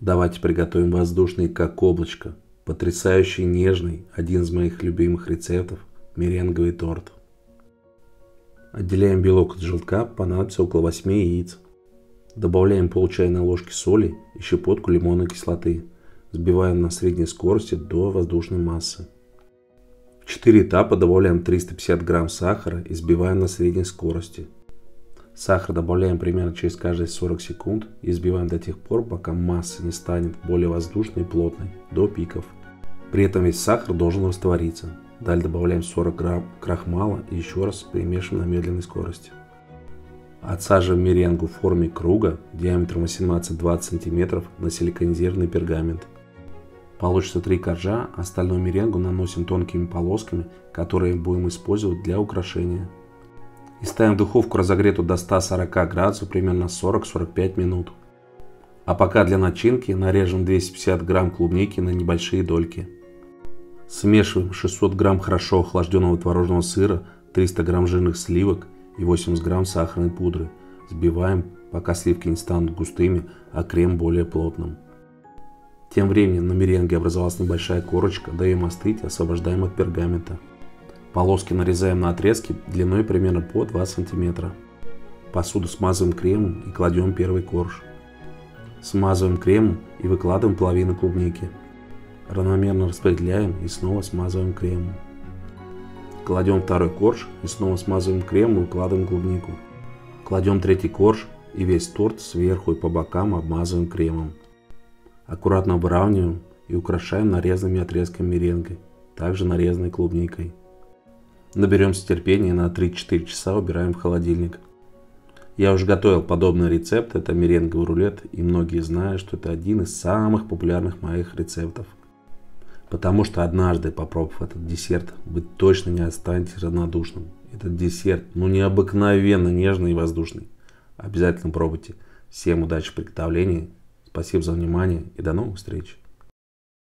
Давайте приготовим воздушный как облачко, потрясающий нежный, один из моих любимых рецептов – меренговый торт. Отделяем белок от желтка, понадобится около 8 яиц. Добавляем пол чайной ложки соли и щепотку лимонной кислоты. Взбиваем на средней скорости до воздушной массы. В 4 этапа добавляем 350 грамм сахара и взбиваем на средней скорости. Сахар добавляем примерно через каждые 40 секунд и взбиваем до тех пор, пока масса не станет более воздушной и плотной, до пиков. При этом весь сахар должен раствориться. Далее добавляем 40 грамм крахмала и еще раз перемешиваем на медленной скорости. Отсаживаем меренгу в форме круга диаметром 18-20 см на силиконизированный пергамент. Получится три коржа, остальную меренгу наносим тонкими полосками, которые будем использовать для украшения. И ставим духовку разогретую до 140 градусов примерно 40-45 минут. А пока для начинки нарежем 250 грамм клубники на небольшие дольки. Смешиваем 600 грамм хорошо охлажденного творожного сыра, 300 грамм жирных сливок и 80 грамм сахарной пудры. Взбиваем, пока сливки не станут густыми, а крем более плотным. Тем временем на меренге образовалась небольшая корочка, даем остыть, освобождаем от пергамента. Полоски нарезаем на отрезки длиной примерно по 2 см. Посуду смазываем кремом и кладем первый корж. Смазываем кремом и выкладываем половину клубники. Равномерно распределяем и снова смазываем кремом. Кладем второй корж и снова смазываем крем и укладываем клубнику. Кладем третий корж и весь торт сверху и по бокам обмазываем кремом. Аккуратно выравниваем и украшаем нарезанными отрезками меренги, также нарезанной клубникой. Наберемся терпения на 3-4 часа убираем в холодильник. Я уже готовил подобный рецепт, это меренговый рулет, и многие знают, что это один из самых популярных моих рецептов. Потому что однажды, попробовав этот десерт, вы точно не останетесь равнодушным. Этот десерт, ну необыкновенно нежный и воздушный. Обязательно пробуйте. Всем удачи в приготовлении. Спасибо за внимание и до новых встреч.